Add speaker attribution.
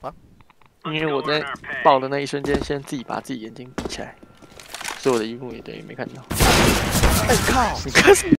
Speaker 1: 啊。
Speaker 2: 因为我在爆的那一瞬间，先自己把自己眼睛闭起来，所以我的荧幕也等于没看到。
Speaker 1: 哎靠！
Speaker 2: 你看。